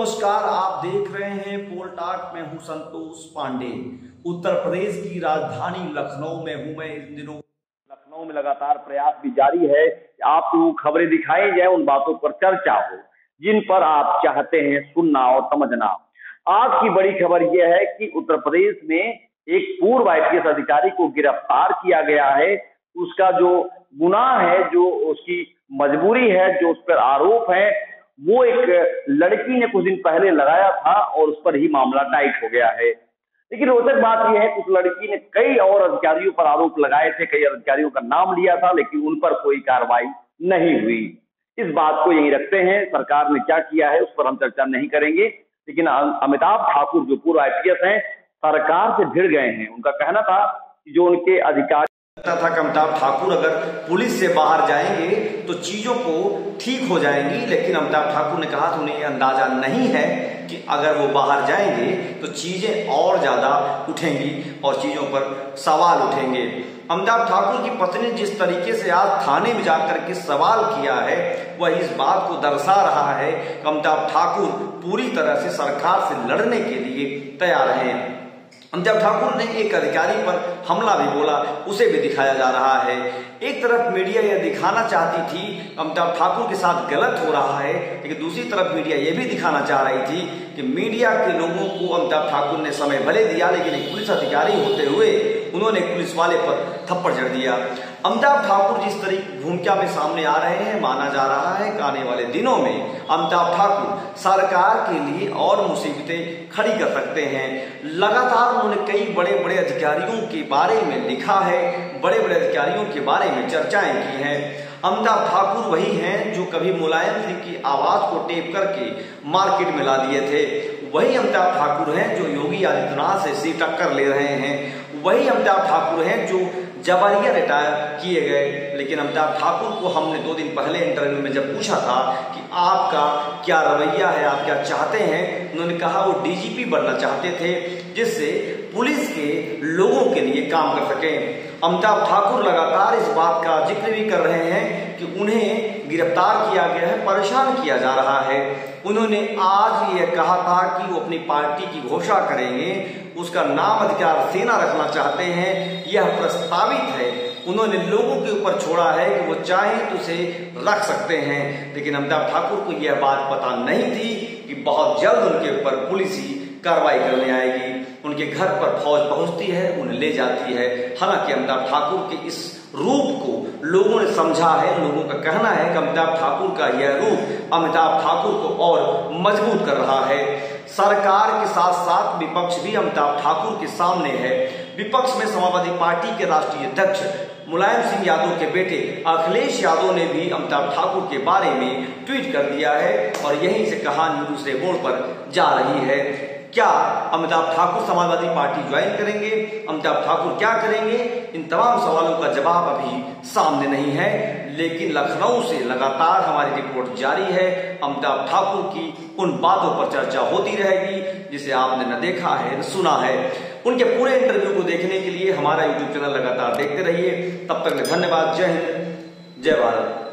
नमस्कार, आप देख रहे हैं पोलटाक। में हूँ संतोष पांडे। उत्तर प्रदेश की राजधानी लखनऊ में हूँ मैं। इन दिनों लखनऊ में लगातार प्रयास भी जारी है। आपको खबरें दिखाई जाए, उन बातों पर चर्चा हो, जिन पर आप चाहते हैं सुनना और समझना। आज की बड़ी खबर यह है कि उत्तर प्रदेश में एक पूर्व आईपीएस अधिकारी को गिरफ़्तार किया गया है। उसका जो गुनाह है, जो उसकी मजबूरी है, जो उस पर आरोप है वो एक लड़की ने कुछ दिन पहले लगाया था और उस पर ही मामला टाइट हो गया है। लेकिन रोचक बात यह है कि उस लड़की ने कई और अधिकारियों पर आरोप लगाए थे, कई अधिकारियों का नाम लिया था, लेकिन उन पर कोई कार्रवाई नहीं हुई। इस बात को यही रखते हैं, सरकार ने क्या किया है उस पर हम चर्चा नहीं करेंगे, लेकिन अमिताभ ठाकुर, जो पूर्व आईपीएस हैं, सरकार से भिड़ गए हैं। उनका कहना था कि जो उनके अधिकारी लगता था कि अमिताभ ठाकुर अगर पुलिस से बाहर जाएँगे तो चीज़ों को ठीक हो जाएँगी। लेकिन अमिताभ ठाकुर ने कहा तो उन्हें अंदाज़ा नहीं है कि अगर वो बाहर जाएँगे तो चीज़ें और ज़्यादा उठेंगी और चीज़ों पर सवाल उठेंगे। अमिताभ ठाकुर की पत्नी जिस तरीके से आज थाने में जाकर के सवाल किया है, वह इस बात को दर्शा रहा है कि अमिताभ ठाकुर पूरी तरह से सरकार से लड़ने के लिए तैयार हैं। जब ठाकुर ने एक अधिकारी पर हमला भी बोला, उसे भी दिखाया जा रहा है। एक तरफ़ मीडिया यह दिखाना चाहती थी अमिताभ ठाकुर के साथ गलत हो रहा है, लेकिन दूसरी तरफ़ मीडिया यह भी दिखाना चाह रही थी कि मीडिया के लोगों को अमिताभ ठाकुर ने समय भले दिया, लेकिन एक पुलिस अधिकारी होते हुए उन्होंने पुलिस वाले पर थप्पड़ जड़ दिया। अमिताभ ठाकुर जिस तरीके भूमिका में सामने आ रहे हैं, माना जा रहा है कि आने वाले दिनों में, अमिताभ ठाकुर सरकार के लिए और मुसीबतें खड़ी कर सकते हैं। लगातार उन्होंने कई बड़े बड़े अधिकारियों के बारे में लिखा है बड़े बड़े अधिकारियों के बारे में चर्चाएँ की हैं। अमिताभ ठाकुर वही हैं जो कभी मुलायम सिंह की आवाज़ को टेप करके मार्केट में ला दिए थे। वही अमिताभ ठाकुर हैं जो योगी आदित्यनाथ से सी टक्कर ले रहे हैं। वही अमिताभ ठाकुर हैं जो जबरिया रिटायर किए गए। लेकिन अमिताभ ठाकुर को हमने दो दिन पहले इंटरव्यू में जब पूछा था कि आपका क्या रवैया है, आप क्या चाहते हैं, उन्होंने कहा वो डीजीपी बनना चाहते थे, जिससे पुलिस के लोगों के लिए काम कर सकें। अमिताभ ठाकुर लगातार इस बात का ज़िक्र भी कर रहे हैं कि उन्हें गिरफ़्तार किया गया है, परेशान किया जा रहा है। उन्होंने आज यह कहा था कि वो अपनी पार्टी की घोषणा करेंगे, उसका नाम अधिकार सेना रखना चाहते हैं, यह प्रस्तावित है। उन्होंने लोगों के ऊपर छोड़ा है कि वो चाहे तो उसे रख सकते हैं, लेकिन अमिताभ ठाकुर को यह बात पता नहीं थी कि बहुत जल्द उनके ऊपर पुलिस ही कार्रवाई करने आएगी। उनके घर पर फौज पहुँचती है, उन्हें ले जाती है। हालाँकि अमिताभ ठाकुर के इस रूप को लोगों ने समझा है, लोगों का कहना है कि अमिताभ ठाकुर का यह रूप अमिताभ ठाकुर को और मज़बूत कर रहा है। सरकार के साथ साथ विपक्ष भी अमिताभ ठाकुर के सामने है। विपक्ष में समाजवादी पार्टी के राष्ट्रीय अध्यक्ष मुलायम सिंह यादव के बेटे अखिलेश यादव ने भी अमिताभ ठाकुर के बारे में ट्वीट कर दिया है और यहीं से कहानी दूसरे मोड़ पर जा रही है। क्या अमिताभ ठाकुर समाजवादी पार्टी ज्वाइन करेंगे? अमिताभ ठाकुर क्या करेंगे? इन तमाम सवालों का जवाब अभी सामने नहीं है, लेकिन लखनऊ से लगातार हमारी रिपोर्ट जारी है। अमिताभ ठाकुर की उन बातों पर चर्चा होती रहेगी, जिसे आपने न देखा है, न सुना है। उनके पूरे इंटरव्यू को देखने के लिए हमारा यूट्यूब चैनल लगातार देखते रहिए। तब तक धन्यवाद। जय हिंद। जय भारत।